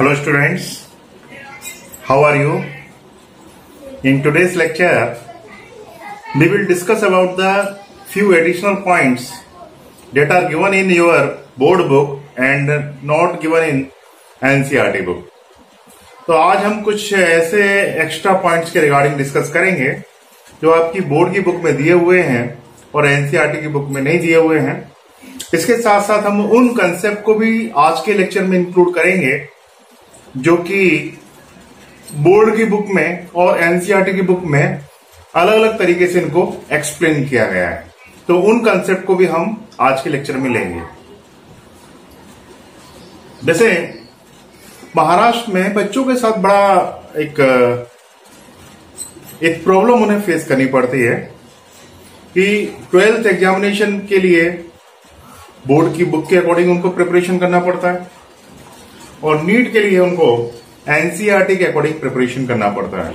Hello students, how are you? In today's lecture, we will discuss about the few additional points that are given in your board book and not given in NCRT book. तो आज हम कुछ ऐसे extra points के regarding discuss करेंगे जो आपकी board की बुक में दिए हुए हैं और एनसीआरटी की बुक में नहीं दिए हुए हैं इसके साथ साथ हम उन कंसेप्ट को भी आज के लेक्चर में इंक्लूड करेंगे जो कि बोर्ड की बुक में और एनसीआरटी की बुक में अलग अलग तरीके से इनको एक्सप्लेन किया गया है। तो उन कंसेप्ट को भी हम आज के लेक्चर में लेंगे। जैसे महाराष्ट्र में बच्चों के साथ बड़ा एक एक प्रॉब्लम उन्हें फेस करनी पड़ती है कि ट्वेल्थ एग्जामिनेशन के लिए बोर्ड की बुक के अकॉर्डिंग उनको प्रिपरेशन करना पड़ता है। और नीट के लिए उनको एनसीआरटी के अकॉर्डिंग प्रिपरेशन करना पड़ता है।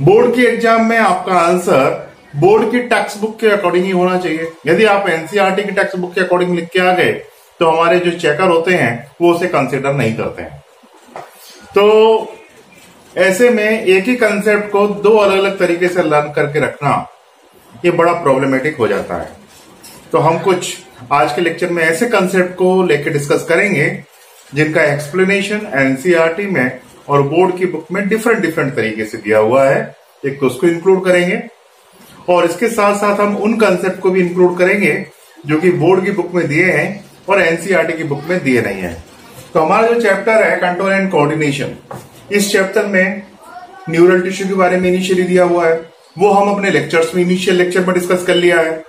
बोर्ड की एग्ज़ाम में आपका आंसर बोर्ड की टेक्स्ट बुक के अकॉर्डिंग ही होना चाहिए। यदि आप एनसीआरटी की टेक्स्ट बुक के अकॉर्डिंग लिख के आ गए तो हमारे जो चेकर होते हैं, वो उसे कंसिडर नहीं करते हैं। तो ऐसे में एक ही कंसेप्ट को दो अलग अलग तरीके से लर्न करके रखना, ये बड़ा प्रॉब्लमेटिक हो जाता है। तो हम कुछ आज के लेक्चर में ऐसे कंसेप्ट को लेकर डिस्कस करेंगे जिनका एक्सप्लेनेशन एनसीआरटी में और बोर्ड की बुक में डिफरेंट डिफरेंट तरीके से दिया हुआ है, एक तो उसको इंक्लूड करेंगे और इसके साथ साथ हम उन कंसेप्ट को भी इंक्लूड करेंगे जो कि बोर्ड की बुक में दिए हैं और एनसीआरटी की बुक में दिए नहीं है। तो हमारा जो चैप्टर है कंट्रोल एंड कोऑर्डिनेशन इस चैप्टर में न्यूरल टिश्यू के बारे में इनिशियली दिया हुआ है। वो हम अपने लेक्चर्स में इनिशियल लेक्चर में डिस्कस कर लिया है।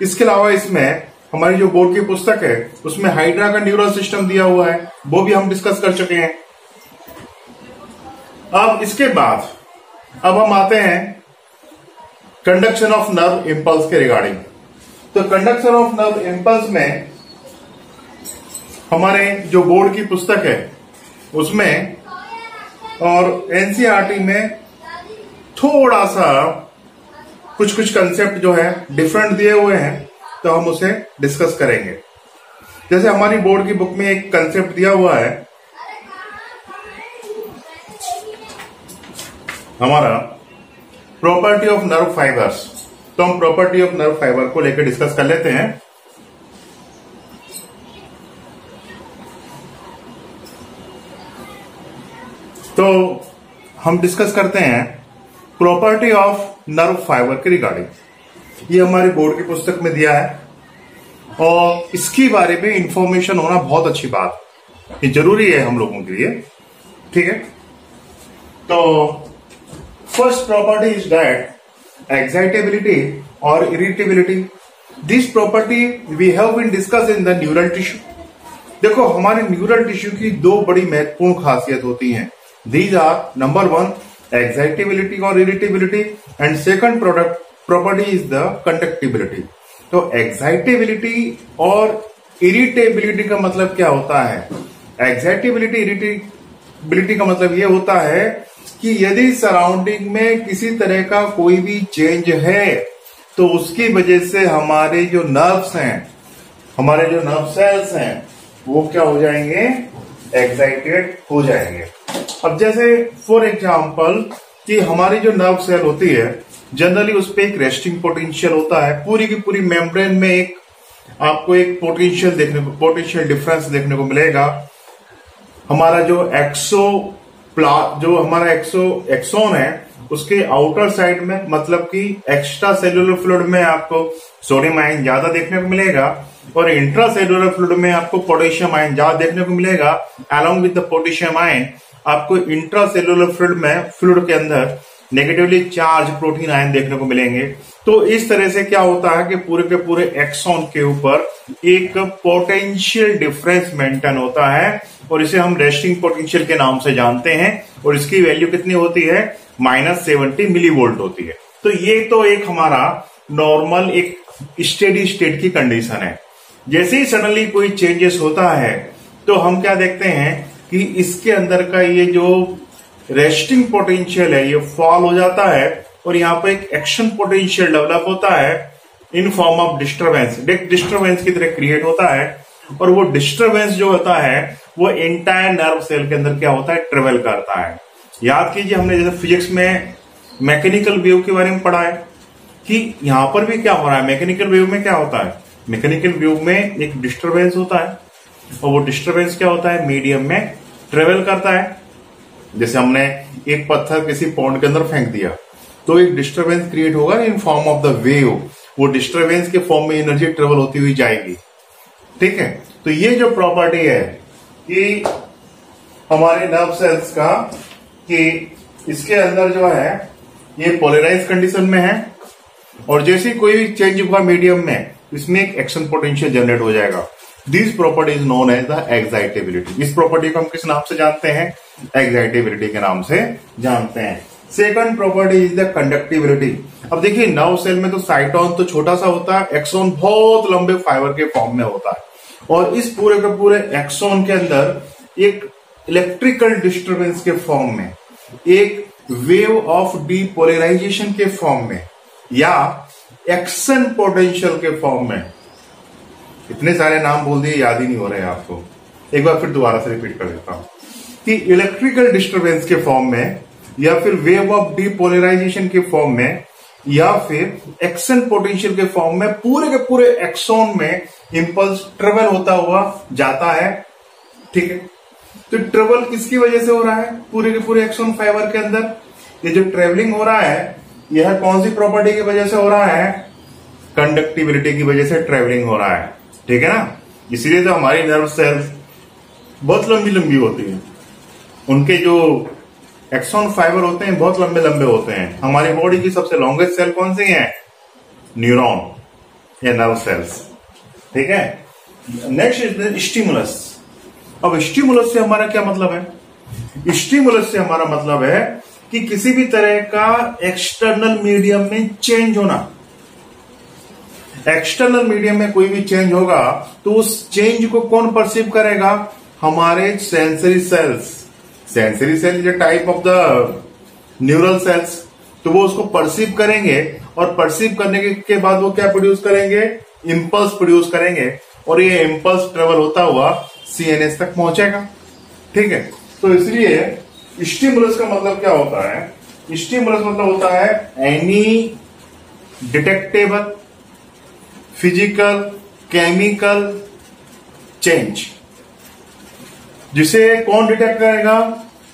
इसके अलावा इसमें हमारी जो बोर्ड की पुस्तक है, उसमें हाइड्रा का न्यूरल सिस्टम दिया हुआ है, वो भी हम डिस्कस कर चुके हैं। अब इसके बाद, अब हम आते हैं कंडक्शन ऑफ़ नर्व इंपल्स के रिगार्डिंग तो कंडक्शन ऑफ़ नर्व इंपल्स में हमारे जो बोर्ड की पुस्तक है, उसमें और एनसीआरटी में थोड़ा सा कुछ कुछ कंसेप्ट जो है डिफरेंट दिए हुए हैं। तो हम उसे डिस्कस करेंगे। जैसे हमारी बोर्ड की बुक में एक कंसेप्ट दिया हुआ है। हमारा प्रॉपर्टी ऑफ़ नर्व फाइबर्स तो हम प्रॉपर्टी ऑफ़ नर्व फाइबर को लेकर डिस्कस कर लेते हैं। तो हम डिस्कस करते हैं प्रॉपर्टी ऑफ़ नर्व फाइबर के रिगार्डिंग ये हमारे बोर्ड की पुस्तक में दिया है। और इसके बारे में इंफॉर्मेशन होना बहुत अच्छी बात ये ज़रूरी है हम लोगों के लिए। ठीक है? तो first property is that excitability और irritability this property we have been discuss in the neural tissue देखो, हमारे न्यूरल टिश्यू की दो बड़ी महत्वपूर्ण खासियत होती हैं। These are number one excitability और irritability and second product property is the conductibility तो एक्साइटेबिलिटी और इरिटेबिलिटी का मतलब क्या होता है? एक्साइटेबिलिटी इरिटेबिलिटी का मतलब ये होता है कि यदि सराउंडिंग में किसी तरह का कोई भी चेंज है तो उसकी वजह से हमारे जो नर्व्स हैं, हमारे जो नर्व सेल्स हैं, वो क्या हो जाएँगे? एक्साइटेड हो जाएँगे। अब जैसे फॉर एग्ज़ाम्पल कि हमारी जो नर्व सेल होती है जनरली उस पर एक रेस्टिंग पोटेंशियल होता है। पूरी की पूरी मेम्ब्रेन में एक, आपको एक पोटेंशियल देखने को पोटेंशियल डिफरेंस देखने को मिलेगा। हमारा जो एक्सो प्ला जो हमारा एक्सो एक्सोन है, उसके आउटर साइड में मतलब कि एक्स्ट्रा सेलुलर फ्लूड में आपको सोडियम आयन ज़्यादा देखने को मिलेगा और इंट्रा सेलुलर फ्लूड में आपको पोटेशियम आयन ज़्यादा देखने को मिलेगा। Along with the potassium ion आपको इंट्रा सेलुलर फ्लूड में फ्लूड के अंदर नेगेटिवली चार्ज प्रोटीन आयन देखने को मिलेंगे। तो इस तरह से क्या होता है कि पूरे के पूरे एक्सॉन के ऊपर एक पोटेंशियल डिफरेंस मेंटेन होता है और इसे हम रेस्टिंग पोटेंशियल के नाम से जानते हैं और इसकी वैल्यू कितनी होती है? माइनस सेवेंटी मिली वोल्ट होती है। तो ये तो एक हमारा नॉर्मल एक स्टेडी स्टेट की कंडीशन है। जैसे ही सडनली कोई चेंजेस होता है तो हम क्या देखते हैं कि इसके अंदर का ये जो रेस्टिंग पोटेंशियल है, ये फॉल हो जाता है और यहाँ पर एक एक्शन पोटेंशियल डेवलप होता है in form of disturbance disturbance की तरह क्रिएट होता है और वो डिस्टरबेंस जो होता है, वो एंटायर नर्व सेल के अंदर क्या होता है ट्रेवल करता है। याद कीजिए, हमने जैसे फिजिक्स में मैकेनिकल वेव के बारे में पढ़ा है कि यहाँ पर भी क्या हो रहा है मैकेनिकल वेव में क्या होता है? मैकेनिकल वेव में एक डिस्टरबेंस होता है और वो डिस्टरबेंस क्या होता है मीडियम में ट्रेवल करता है। जैसे हमने एक पत्थर किसी पॉन्ड के अंदर फेंक दिया तो एक डिस्टरबेंस क्रिएट होगा in form of the wave वो डिस्टरबेंस के फॉर्म में एनर्जी ट्रेवल होती हुई जाएगी। ठीक है? तो ये जो प्रॉपर्टी है कि हमारे नर्व सेल्स का, कि इसके अंदर जो है, ये पोलराइज कंडीशन में है, और जैसे कोई भी चेंज हुआ मीडियम में, इसमें एक एक्शन पोटेंशियल जनरेट हो जाएगा। This property is known as the excitability इस प्रॉपर्टी को हम किस नाम से जानते हैं? एक्साइटेबिलिटी के नाम से जानते हैं। Second property is the conductivity अब देखिए नव सेल में तो साइटोन तो छोटा सा होता है एक्सोन बहुत लंबे फाइबर के फॉर्म में होता है। और इस पूरे के पूरे एक्सोन के अंदर एक इलेक्ट्रिकल डिस्टर्बेंस के फॉर्म में, एक वेव ऑफ़ डीपोलराइजेशन के फॉर्म में, या एक्शन पोटेंशियल के फॉर्म में इतने सारे नाम बोल दिए, याद ही नहीं हो रहे आपको। एक बार फिर दोबारा से रिपीट कर देता हूँ। कि इलेक्ट्रिकल डिस्टर्बेंस के फॉर्म में, या फिर वेव ऑफ़ डीपोलराइजेशन के फॉर्म में, या फिर एक्शन पोटेंशियल के फॉर्म में, पूरे के पूरे एक्सोन में इंपल्स ट्रेवल होता हुआ जाता है। ठीक है? तो ट्रेवल किसकी वजह से हो रहा है? पूरे के पूरे एक्सोन फाइबर के अंदर। ये जो ट्रेवलिंग हो रहा है, यह कौन सी प्रॉपर्टी की वजह से हो रहा है? कंडक्टिविटी की वजह से ट्रेवलिंग हो रहा है। ठीक है ना? इसीलिए तो हमारी नर्व सेल्स बहुत लंबी लंबी होती है। उनके जो एक्सोन फाइबर होते हैं, बहुत लंबे लंबे होते हैं। हमारी बॉडी की सबसे लॉन्गेस्ट सेल कौन सी है? न्यूरॉन या नर्व सेल्स ठीक है? नेक्स्ट इज़ स्टिमुलस अब स्टिमुलस से हमारा क्या मतलब है? स्टिमुलस से हमारा मतलब है कि किसी भी तरह का एक्सटर्नल मीडियम में चेंज होना। एक्सटर्नल मीडियम में कोई भी चेंज होगा तो उस चेंज को कौन परसीव करेगा? हमारे sensory cells sensory cell is type of the neural cells तो वो उसको परसीव करेंगे और परसीव करने के बाद वो क्या प्रोड्यूस करेंगे? इंपल्स प्रोड्यूस करेंगे और ये इंपल्स ट्रेवल होता हुआ सीएनएस तक पहुंचेगा। ठीक है? तो इसलिए स्टिमुलस का मतलब क्या होता है? स्टिमुलस मतलब होता है any detectable physical chemical change जिसे कौन डिटेक्ट करेगा?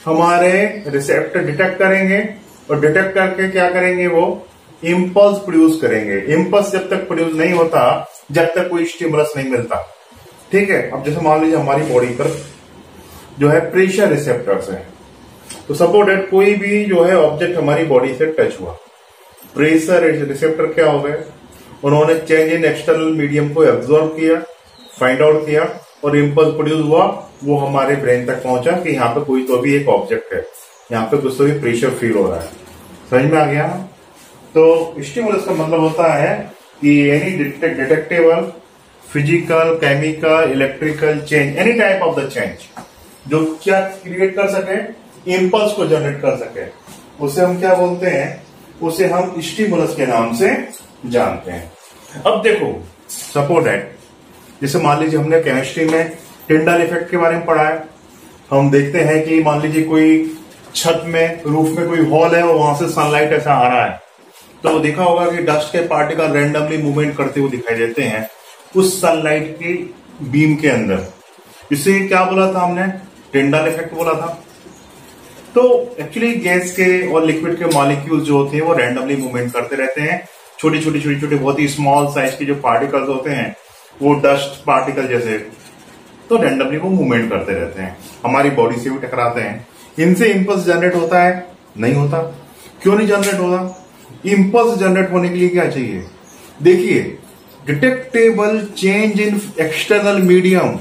हमारे रिसेप्टर डिटेक्ट करेंगे और डिटेक्ट करके क्या करेंगे वो? इंपल्स प्रोड्यूस करेंगे। इंपल्स जब तक प्रोड्यूस नहीं होता, जब तक कोई स्टिमुलस नहीं मिलता। ठीक है? अब जैसे मान लीजिए हमारी बॉडी पर जो है प्रेशर रिसेप्टर्स है। तो सपोर्ट डेट कोई भी जो है ऑब्जेक्ट हमारी बॉडी से टच हुआ। प्रेशर रिसेप्टर क्या हो गए? उन्होंने चेंज इन एक्सटर्नल मीडियम को एब्जॉर्व किया फाइंड आउट किया और इम्पल्स प्रोड्यूस हुआ, वो हमारे ब्रेन तक पहुँचा कि यहाँ पे कोई तो भी एक ऑब्जेक्ट है। यहाँ पे कुछ तो भी प्रेशर फील हो रहा है। समझ में आ गया? तो स्टिमुलस का मतलब होता है कि any detectable physical chemical electrical change any type of the change जो क्या क्रिएट कर सके इम्पल्स को जनरेट कर सके, उसे हम क्या बोलते हैं? उसे हम स्टिमुलस के नाम से जानते हैं। अब देखो सपोर्ट है जैसे मान लीजिए हमने केमिस्ट्री में टिंडल इफ़ेक्ट के बारे में पढ़ा है, हम देखते हैं कि मान लीजिए कोई छत में रूफ में कोई हॉल है और वहाँ से सनलाइट ऐसा आ रहा है। तो देखा होगा कि डस्ट के पार्टिकल रैंडमली मूवमेंट करते हुए दिखाई देते हैं उस सनलाइट की बीम के अंदर। इसे क्या बोला था हमने? टिंडल इफ़ेक्ट बोला था। तो एक्चुअली गैस के और लिक्विड के मॉलिक्यूल जो होते हैं, वो रैंडमली मूवमेंट करते रहते हैं। छोटी छोटी छोटी छोटी, बहुत ही स्मॉल साइज़ के जो पार्टिकल्स होते हैं, वो डस्ट पार्टिकल जैसे तो रेंडमली वो मूवमेंट करते रहते हैं। हमारी बॉडी से भी टकराते हैं। इनसे इम्पल्स जनरेट होता है? नहीं होता। क्यों नहीं जनरेट होता? इम्पल्स जनरेट होने के लिए क्या चाहिए? देखिए detectable change in external medium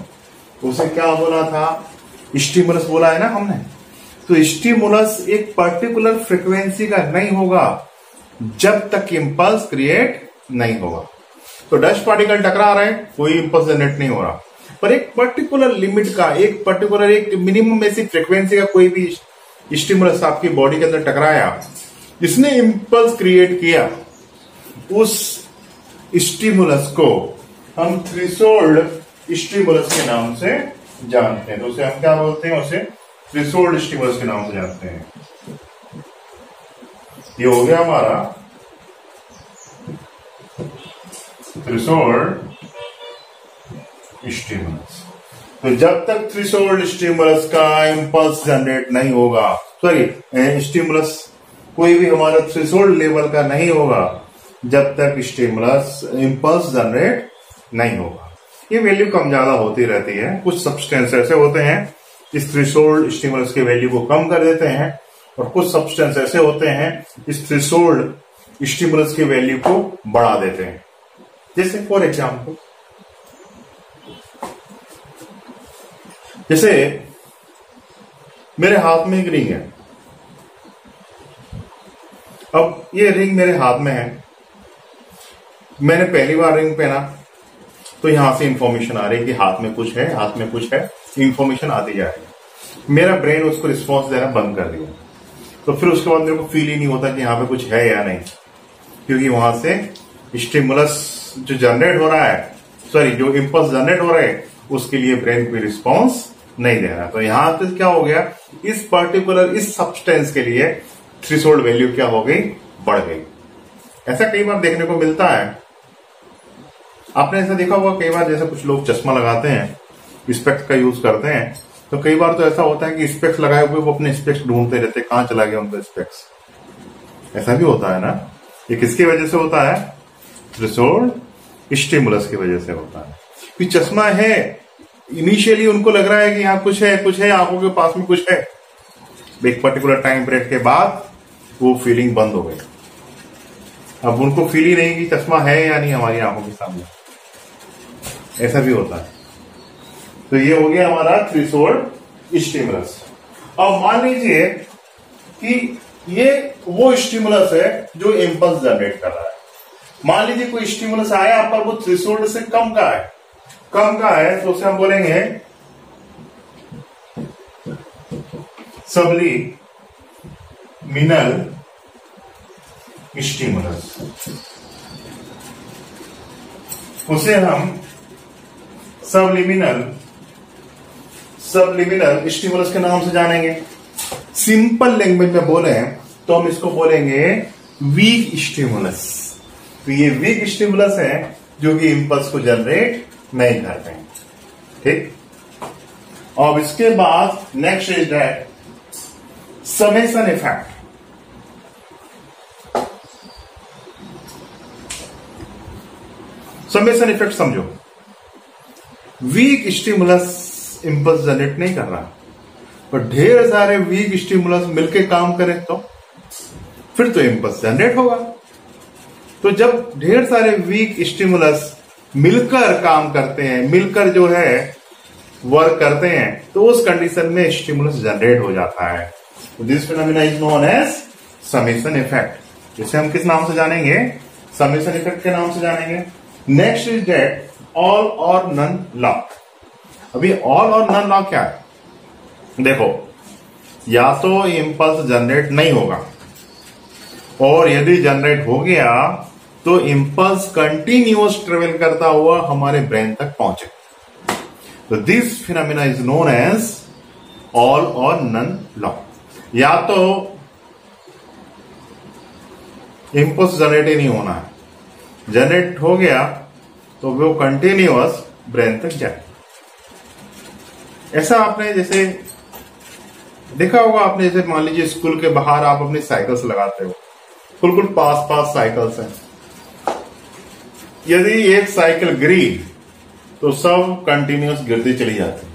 उसे क्या बोला था? स्टिमुलस बोला है ना हमने। तो स्टिमुलस एक पर्टिकुलर फ्रिक्वेंसी का नहीं होगा। जब तक इंपल्स क्रिएट नहीं होगा। तो डस्ट पार्टिकल टकरा रहे हैं, कोई इंपल्स जनरेट नहीं हो रहा। पर एक पर्टिकुलर लिमिट का, एक पर्टिकुलर एक मिनिमम बेसिक फ्रिक्वेंसी का कोई भी स्टिमुलस आपकी बॉडी के अंदर टकराया, जिसने इंपल्स क्रिएट किया, उस स्टिमुलस को हम थ्रिसोल्ड स्टिमुलस के नाम से जानते हैं। तो उसे हम क्या बोलते हैं? उसे थ्रिसोल्ड स्टिमुलस के नाम से जानते हैं। ये हो गया हमारा थ्रिसोल्ड स्टिमुलस तो जब तक थ्रिसोल्ड स्टिमुलस का इंपल्स जनरेट नहीं होगा सॉरी स्टिमुलस कोई भी हमारा थ्रिसोल्ड लेवल का नहीं होगा, जब तक स्टिमुलस इंपल्स जनरेट नहीं होगा। ये वैल्यू कम ज़्यादा होती रहती है, कुछ सब्सटेंस ऐसे होते हैं, इस थ्रिसोल्ड स्टिमुलस के वैल्यू को कम कर देते हैं और कुछ सब्सटेंस ऐसे होते हैं, इस थ्रिसोल्ड स्टिमुलस की वैल्यू को बढ़ा देते हैं। जैसे फॉर एग्ज़ाम्पल जैसे, मेरे हाथ में एक रिंग है। अब ये रिंग मेरे हाथ में है। मैंने पहली बार रिंग पहना तो यहाँ से इंफॉर्मेशन आ रही है कि हाथ में कुछ है, हाथ में कुछ है। इंफॉर्मेशन आती जा रही है। मेरा ब्रेन उसको रिस्पॉन्स देना बंद कर दिया। तो फिर उसके बाद मेरे को फील ही नहीं होता कि यहाँ पे कुछ है या नहीं। क्योंकि वहाँ से स्टिमुलस जो जनरेट हो रहा है सॉरी जो इम्पल्स जनरेट हो रहे हैं, उसके लिए ब्रेन कोई रिस्पॉन्स नहीं दे रहा। तो यहाँ पे क्या हो गया? इस पर्टिकुलर इस सब्सटेंस के लिए थ्री वैल्यू क्या हो गई? बढ़ गई। ऐसा कई बार देखने को मिलता है। आपने ऐसा देखा होगा, कई बार जैसे कुछ लोग चश्मा लगाते हैं स्पेक्स का यूज़ करते हैं तो कई बार तो ऐसा होता है कि स्पेक्स लगाए हुए वो अपने स्पेक्स ढूंढते रहते कहाँ चला गया उनका स्पेक्स ऐसा भी होता है ना? ये किसकी वजह से होता है? थ्रिसोल्ड स्टिमुलस की वजह से होता है। कि चश्मा है इनिशियली उनको लग रहा है कि यहाँ कुछ है कुछ है, आँखों के पास में कुछ है। एक पर्टिकुलर टाइम पीरियड के बाद वो फीलिंग बंद हो गई। अब उनको फील ही नहीं कि चश्मा है या नहीं हमारी आँखों के सामने। ऐसा भी होता है। तो ये हो गया हमारा थ्रीसोल्ड स्टिमुलस। अब मान लीजिए कि ये वो स्टिमुलस है जो इम्पल्स जनरेट कर रहा है। मान लीजिए कोई स्टिमुलस आया पर वो थ्रीसोल्ड से कम का है। कम का है तो उसे हम बोलेंगे सबली मिनल स्टिमुलस। उसे हम सबलिमिनल सबलिमिनल स्टिमुलस के नाम से जानेंगे। सिंपल लैंग्वेज में बोले तो हम इसको बोलेंगे वीक स्टिमुलस तो ये वीक स्टिमुलस है, जो कि इंपल्स को जनरेट नहीं करते हैं। ठीक? और इसके बाद next is that summation effect summation effect समझो। वीक स्टिमुलस इंपल्स जनरेट नहीं कर रहा। पर ढेर सारे वीक स्टिमुलस मिलके काम करें तो? फिर तो इम्पल्स जनरेट होगा। तो जब ढेर सारे वीक स्टिमुलस मिलकर काम करते हैं, मिलकर जो है वर्क करते हैं तो उस कंडीशन में स्टिमुलस जनरेट हो जाता है। This phenomena is known as summation effect इसे हम किस नाम से जानेंगे? समेशन इफ़ेक्ट के नाम से जानेंगे। Next is that all or none law अभी ऑल और नन लॉ क्या है? देखो, या तो इंपल्स जनरेट नहीं होगा, और यदि जनरेट हो गया तो इंपल्स कंटिन्यूस ट्रेवल करता हुआ हमारे ब्रेन तक पहुँचे। तो this phenomena is known as all or none law या तो इंपल्स जनरेट ही नहीं होना है। जनरेट हो गया तो वो कंटिन्यूअस ब्रेन तक जाए ऐसा आपने जैसे देखा होगा आपने जैसे मान लीजिए स्कूल के बाहर आप अपनी साइकिल्स लगाते हो। बिल्कुल पास पास साइकिल्स हैं। यदि एक साइकिल गिरी तो सब कंटिन्यूस गिरती चली जाती।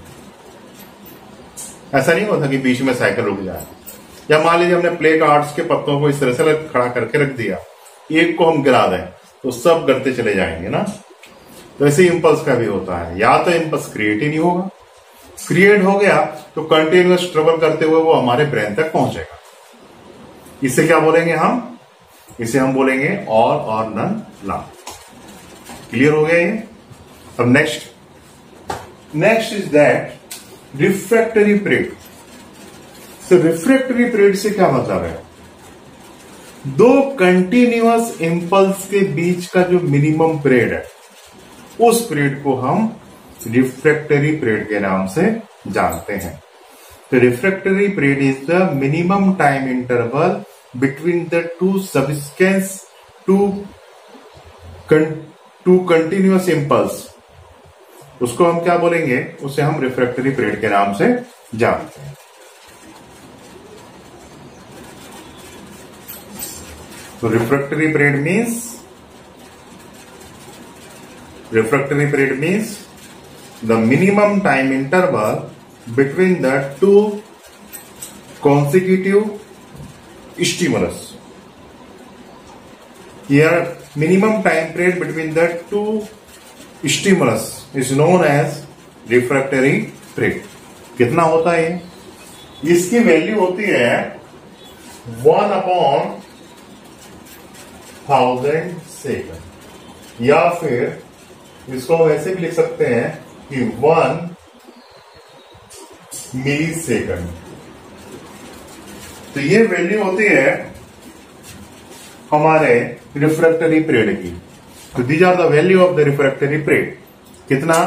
ऐसा नहीं होता कि बीच में साइकिल रुक जाए। या मान लीजिए हमने प्ले कार्ड्स के पत्तों को इस तरह से खड़ा करके रख दिया। एक को हम गिरा दें तो सब गिरते चले जाएँगे ना। तो ऐसे इंपल्स का भी होता है। या तो इंपल्स क्रिएट ही नहीं होगा। क्रिएट हो गया तो कंटिन्यूस ट्रेवल करते हुए वो हमारे ब्रेन तक पहुंचेगा। इसे क्या बोलेंगे हम? इसे हम बोलेंगे all or none La clear हो गया ये? अब next next is that refractory period तो रिफ्रैक्टरी पीरियड से क्या मतलब है? दो कंटिन्यूस इंपल्स के बीच का जो मिनिमम पीरियड है, उस पीरियड को हम रिफ्रैक्टरी पीरियड के नाम से जानते हैं। तो refractory period is the minimum time interval between the two substance two two continuous impulse उसको हम क्या बोलेंगे? उसे हम रिफ्रैक्टरी पीरियड के नाम से जानते हैं। तो refractory period means refractory period means the minimum time interval between the two consecutive stimulus here minimum time period between the two stimulus is known as refractory period कितना होता है इसकी वैल्यू होती है वन अपॉन थाउज़ेंड सेकंड या फिर इसको हम ऐसे भी लिख सकते हैं कि वन मिली सेकंड तो ये वैल्यू होती है हमारे रिफ्रैक्टरी पीरियड की। तो these are the value of the refractory period कितना?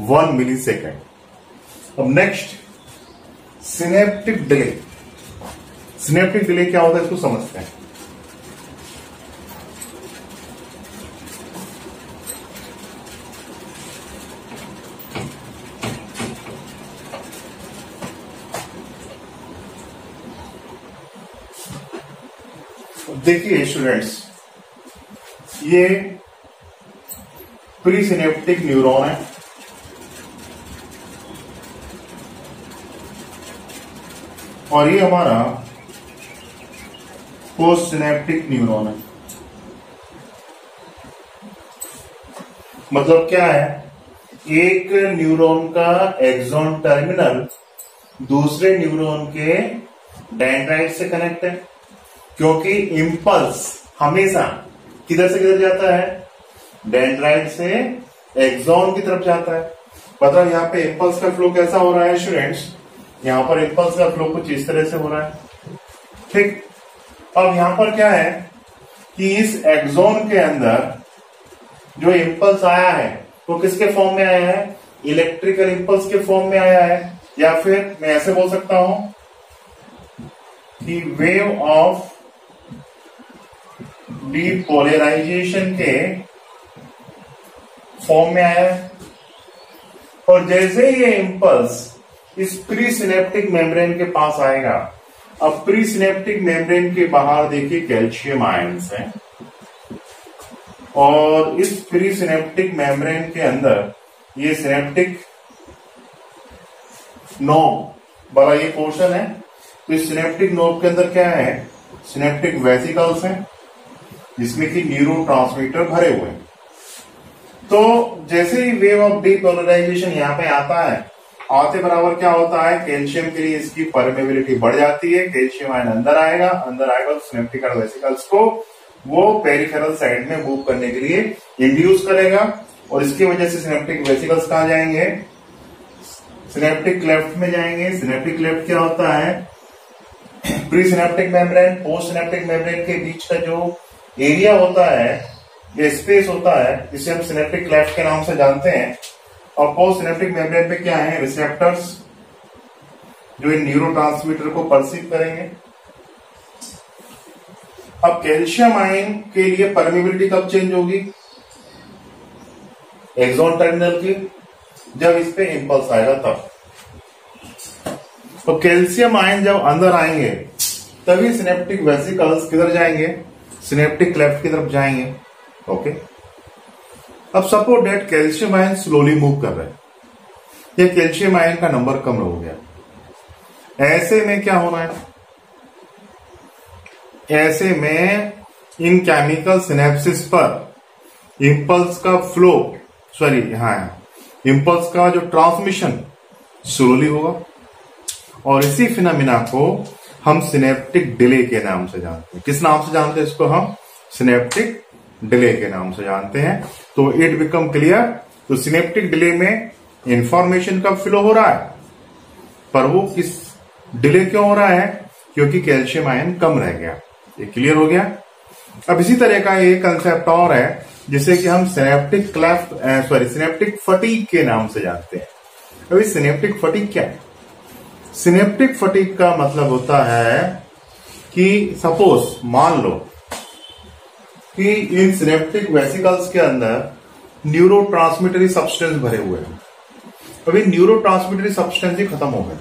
वन मिली सेकेंड अब next synaptic delay synaptic delay क्या होता है इसको समझते हैं। देखिए स्टूडेंट्स ये प्री सिनेप्टिक न्यूरॉन है। और ये हमारा पोस्ट सिनेप्टिक न्यूरॉन है। मतलब क्या है? एक न्यूरॉन का एक्सॉन टर्मिनल दूसरे न्यूरॉन के डेंड्राइट से कनेक्ट है। क्योंकि इंपल्स हमेशा किधर से किधर जाता है? डेंड्राइट से एक्सॉन की तरफ़ जाता है। मतलब यहाँ पे इंपल्स का फ्लो कैसा हो रहा है स्टूडेंट्स यहाँ पर इंपल्स का फ्लो कुछ इस तरह से हो रहा है। ठीक? अब यहाँ पर क्या है कि इस एक्सोन के अंदर जो इंपल्स आया है, वो तो किसके फॉर्म में आया है? इलेक्ट्रिकल इंपल्स के फॉर्म में आया है। या फिर मैं ऐसे बोल सकता हूँ कि वेव ऑफ़ डीपोलराइजेशन के फॉर्म में आया और जैसे ही ये इंपल्स इस प्री सिनेप्टिक मेम्ब्रेन के पास आएगा, अब प्री सिनेप्टिक मेम्ब्रेन के बाहर देखिए कैल्शियम आयंस हैं। और इस प्री सिनेप्टिक मेम्ब्रेन के अंदर ये सिनेप्टिक नोब वाला ये पोर्शन है। तो इस सिनेप्टिक नोब के अंदर क्या है? सिनेप्टिक वेसिकल्स हैं। जिसमें कि न्यूरो ट्रांसमीटर भरे हुए हैं। तो जैसे ही वेव ऑफ़ डीपोलराइजेशन यहाँ पे आता है, आते बराबर क्या होता है? कैल्शियम के लिए इसकी परमेबिलिटी बढ़ जाती है, कैल्शियम आयन अंदर आएगा अंदर आएगा तो सिनेप्टिक वेसिकल्स को, वो पेरिफेरल साइड में मूव करने के लिए इंड्यूस करेगा और इसकी वजह से सिनेप्टिक वेसिकल्स कहा जाएँगे? सिनेप्टिक लेफ़्ट में जाएँगे। सिनेप्टिक लेफ़्ट क्या होता है? Pre synaptic membrane post synaptic membrane के बीच का जो एरिया होता है, ये स्पेस होता है जिसे हम सिनेप्टिक लेफ़्ट के नाम से जानते हैं। और पोस्ट सिनेप्टिक मेम्ब्रेन पे क्या है? रिसेप्टर्स जो इन न्यूरो को परसीव करेंगे। अब कैल्शियम आयन के लिए परमिबिलिटी कब चेंज होगी? एक्सॉन टर्मिनल की, जब इस पे इंपल्स आएगा तब। तो कैल्शियम आयन जब अंदर आएँगे, तभी सिनेप्टिक वेसिकल्स किधर जाएँगे? सिनेप्टिक लेफ़्ट की तरफ़ जाएँगे ओके अब suppose that calcium ion slowly move कर रहे हैं। या कैल्शियम आयन का नंबर कम हो गया। ऐसे में क्या होना है? ऐसे में इन केमिकल सिनेप्सिस पर इंपल्स का फ्लो सॉरी हाँ इंपल्स का जो ट्रांसमिशन स्लोली होगा। और इसी फिनोमिना को हम सिनेप्टिक डिले के नाम से जानते हैं। किस नाम से जानते हैं इसको हम? सिनेप्टिक डिले के नाम से जानते हैं। तो इट बिकम क्लियर तो सिनेप्टिक डिले में इंफॉर्मेशन का फ्लो हो रहा है? पर वो किस डिले क्यों हो रहा है? क्योंकि कैल्शियम आयन कम रह गया। ये क्लियर हो गया? अब इसी तरह का एक कंसेप्ट और है, जिसे कि हम synaptic cleft sorry synaptic fatigue के नाम से जानते हैं। अभी सिनेप्टिक फटीक क्या है? सिनेप्टिक फटीक का मतलब होता है कि सपोज़ मान लो कि इन सिनेप्टिक वेसिकल्स के अंदर न्यूरो ट्रांसमिटरी सब्सटेंस भरे हुए हैं। अभी न्यूरो ट्रांसमिटरी सब्सटेंस ही खत्म हो गए।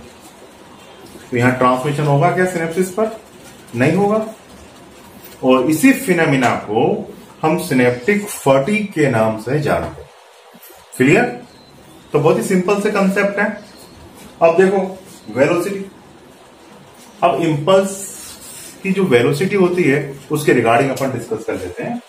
तो यहाँ ट्रांसमिशन होगा क्या सिनेप्सिस पर? नहीं होगा। और इसी फिनमिना को हम सिनेप्टिक फटीक के नाम से जानते हैं। क्लियर तो बहुत ही सिंपल से कंसेप्ट है। अब देखो वेलोसिटी अब इंपल्स की जो वेलोसिटी होती है, उसके रिगार्डिंग अपन डिस्कस कर लेते हैं।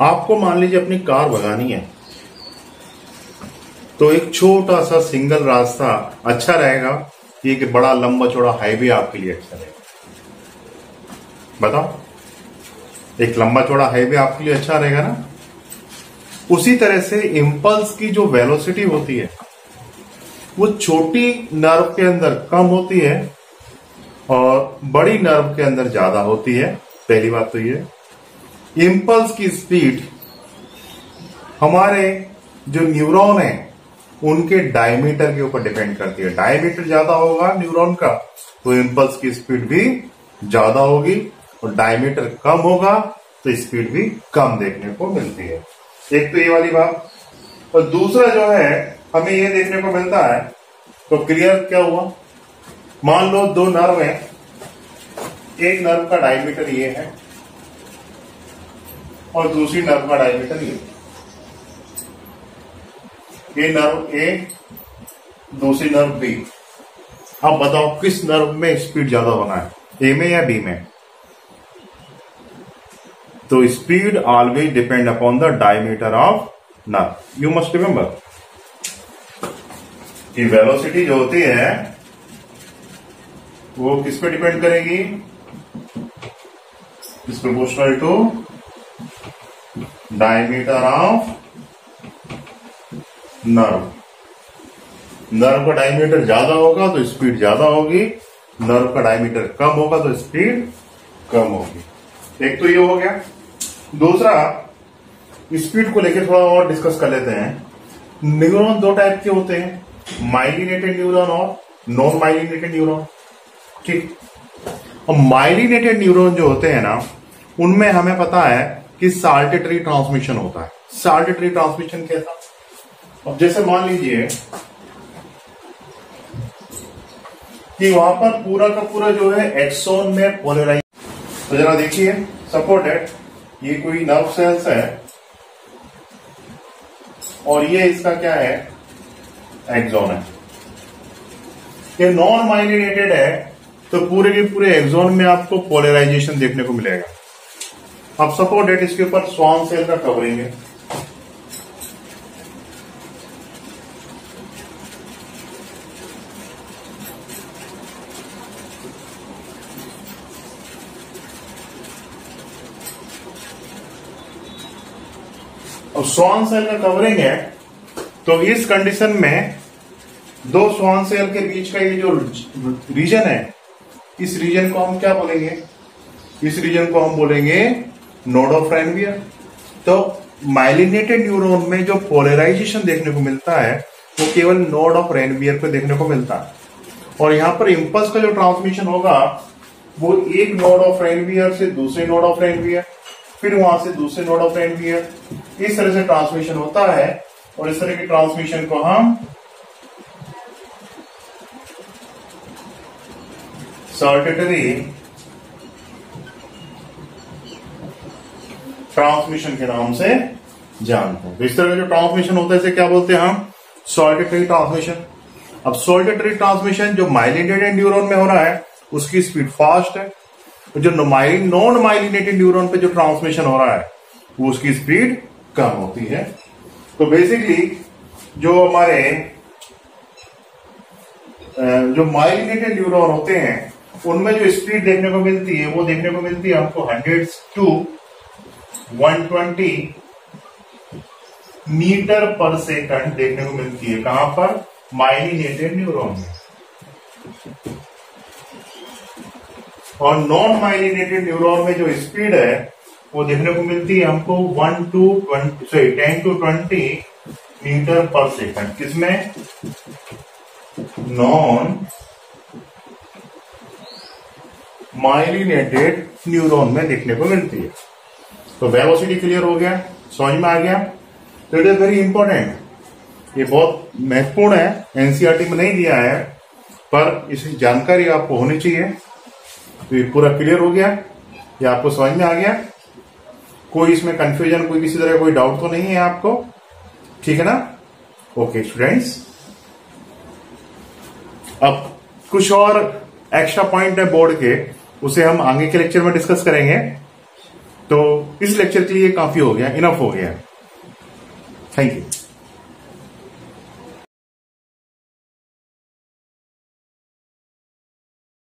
आपको मान लीजिए अपनी कार भगानी है। तो एक छोटा सा सिंगल रास्ता अच्छा रहेगा कि एक बड़ा लंबा चौड़ा हाईवे आपके लिए अच्छा रहेगा। बताओ। एक लंबा चौड़ा हाईवे आपके लिए अच्छा रहेगा ना? उसी तरह से इंपल्स की जो वेलोसिटी होती है, वो छोटी नर्व के अंदर कम होती है और बड़ी नर्व के अंदर ज़्यादा होती है। पहली बात तो ये। इंपल्स की स्पीड हमारे जो न्यूरॉन है उनके डायमीटर के ऊपर डिपेंड करती है। डायमीटर ज़्यादा होगा न्यूरॉन का तो इंपल्स की स्पीड भी ज़्यादा होगी और डायमीटर कम होगा तो स्पीड भी कम देखने को मिलती है। एक तो ये वाली बात। और दूसरा जो है, हमें ये देखने को मिलता है तो क्लियर क्या हुआ? मान लो दो नर्व है। एक नर्व का डायमीटर ये है और दूसरी नर्व का डायमीटर ये ये नर्व ए दूसरी नर्व बी अब बताओ, किस नर्व में स्पीड ज़्यादा होना है? ए में या बी में? तो speed always depend upon the diameter of nerve you must remember कि वेलोसिटी जो होती है, वो किस पे डिपेंड करेगी? Is proportional to diameter of nerve nerve का डायमीटर ज़्यादा होगा तो स्पीड ज़्यादा होगी। नर्व का डायमीटर कम होगा तो स्पीड कम होगी। एक तो ये हो गया। दूसरा स्पीड को लेकर थोड़ा और डिस्कस कर लेते हैं। न्यूरॉन दो टाइप के होते हैं। माइलिनेटेड न्यूरॉन और नॉन माइलिनेटेड न्यूरॉन ठीक? और माइलिनेटेड न्यूरॉन जो होते हैं ना, उनमें हमें पता है कि साल्टेटरी ट्रांसमिशन होता है। साल्टेटरी ट्रांसमिशन कैसा? अब जैसे मान लीजिए कि वहाँ पर पूरा का पूरा जो है एक्सोन में पोलराइज तो जरा देखिए सपोर्ट डेट ये कोई नर्व सेल्स है, और ये इसका क्या है? एक्सोन है। ये नॉन माइलिनेटेड है तो पूरे के पूरे एक्सोन में आपको पोलराइजेशन देखने को मिलेगा। अब सपोर्ट डेट इसके ऊपर स्वान सेल का कवरिंग है। स्वान सेल का कवरिंग है तो इस कंडीशन में दो स्वान सेल के बीच का ये जो रीजन है, इस रीजन को हम क्या बोलेंगे? इस रीजन को हम बोलेंगे नोड ऑफ़ रैनवियर तो माइलिनेटेड न्यूरॉन में जो पोलराइजेशन देखने को मिलता है, वो केवल नोड ऑफ़ रेनवियर पे देखने को मिलता है। और यहाँ पर इंपल्स का जो ट्रांसमिशन होगा, वो एक नोड ऑफ़ रेनवियर से दूसरे नोड ऑफ़ रेनवियर फिर वहाँ से दूसरे नोड ऑफ़ रेनवियर इस तरह से ट्रांसमिशन होता है और इस तरह के ट्रांसमिशन को हम सर्टेटरी ट्रांसमिशन के नाम से जानते हैं। तो इस तरह का जो ट्रांसमिशन होता है, इसे क्या बोलते हैं हम? सोल्टेटरी ट्रांसमिशन अब सोल्टेटरी ट्रांसमिशन जो माइलिनेटेड न्यूरॉन में हो रहा है, उसकी स्पीड फास्ट है। तो जो नॉन माइलिनेटेड न्यूरॉन पे जो ट्रांसमिशन हो रहा है, वो उसकी स्पीड कम होती है। तो बेसिकली जो हमारे जो माइलिनेटेड न्यूरॉन होते हैं, उनमें जो स्पीड देखने को मिलती है, वो देखने को मिलती है हमको हंड्रेड टू 120 मीटर पर सेकंड देखने को मिलती है। कहाँ पर? माइलिनेटेड न्यूरॉन में। और नॉन माइलिनेटेड न्यूरॉन में जो स्पीड है, वो देखने को मिलती है हमको one to twenty sorry ten to twenty meter पर सेकंड किसमें नॉन माइलिनेटेड न्यूरॉन में देखने को मिलती है। तो वेलोसिटी क्लियर हो गया, समझ में आ गया? तो इट इज़ वेरी इंपॉर्टेंट ये बहुत महत्वपूर्ण है एनसीआरटी में नहीं दिया है, पर इसकी जानकारी आपको होनी चाहिए। तो ये पूरा क्लियर हो गया? ये आपको समझ में आ गया? कोई इसमें कंफ्यूजन कोई किसी तरह कोई डाउट तो नहीं है आपको? ठीक है ना? ओके स्टूडेंट्स अब कुछ और एक्स्ट्रा पॉइंट है बोर्ड के, उसे हम आगे के लेक्चर में डिस्कस करेंगे। तो इस लेक्चर के लिए काफ़ी हो गया इनफ हो गया। Thank you